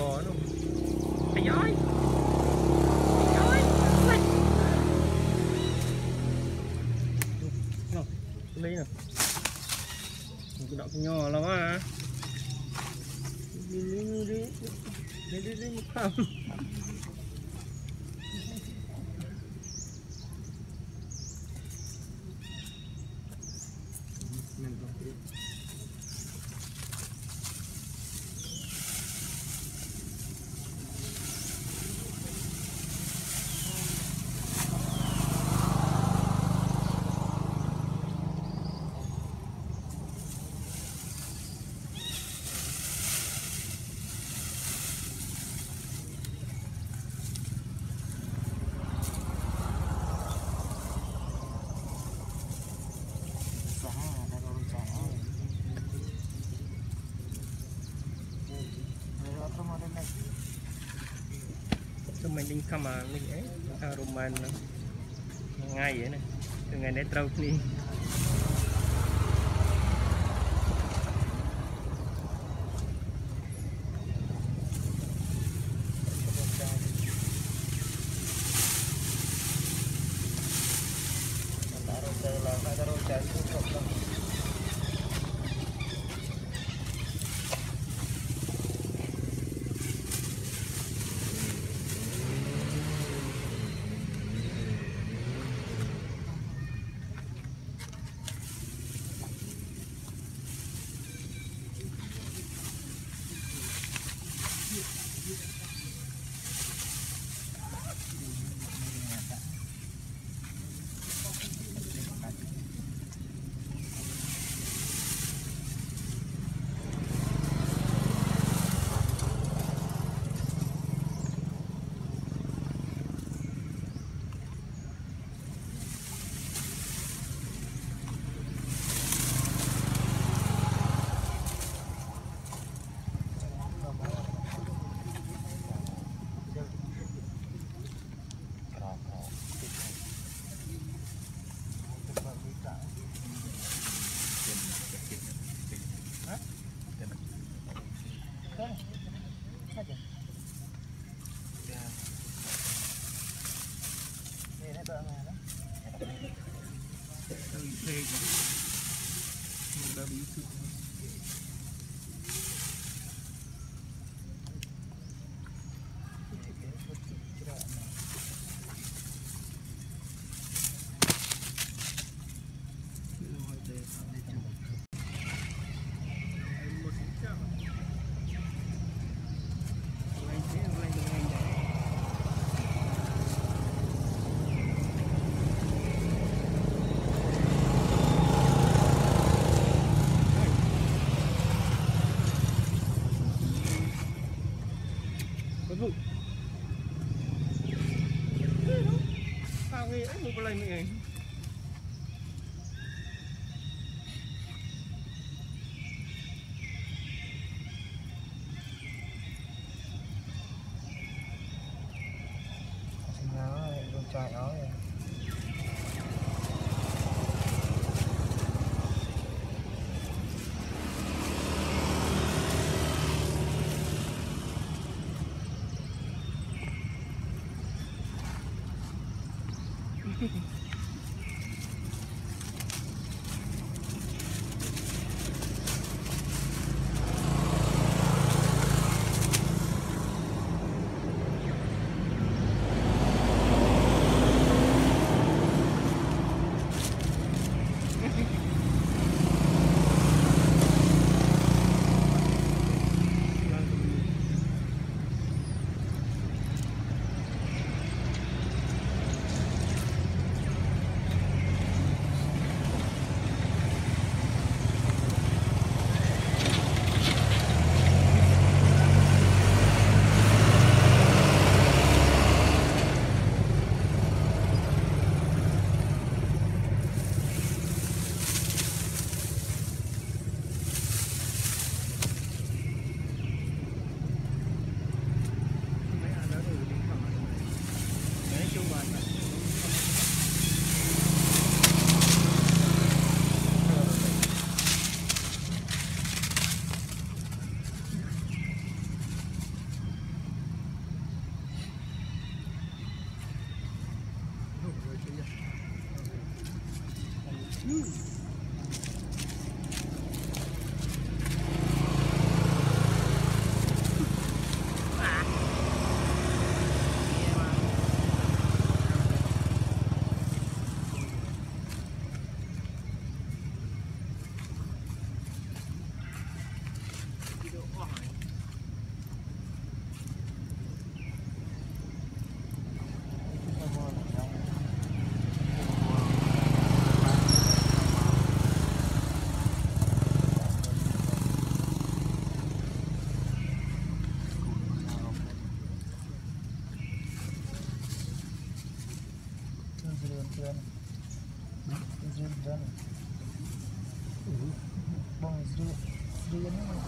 có luôn Trời ơi lấy nè cái đậu nhỏ lắm à đi đi đi đi đi đi đi ខ្ញុំមិនដឹងកាមេរ៉ានេះអីថារ៉ូម៉ែនហ្នឹងថ្ងៃហ្នឹងថ្ងៃនេះត្រូវគ្នាតែរត់ទៅឡើងតែរត់ចែកទៅគ្រប់ដល់ থেকে Mm. mtihani. Hizi mtihani. Bom, sio sio ya nini?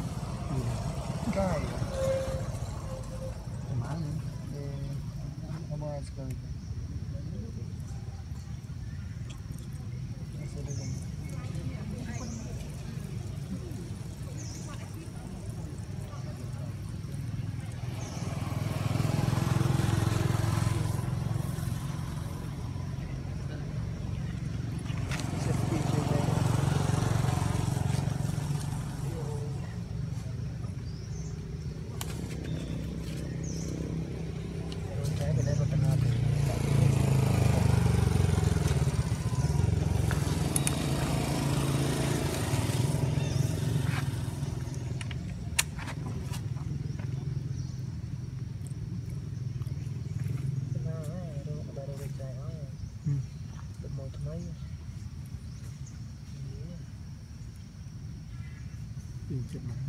ពេញចិត្តណាស់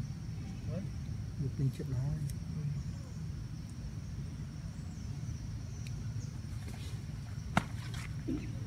វាពេញចិត្តណាស់ có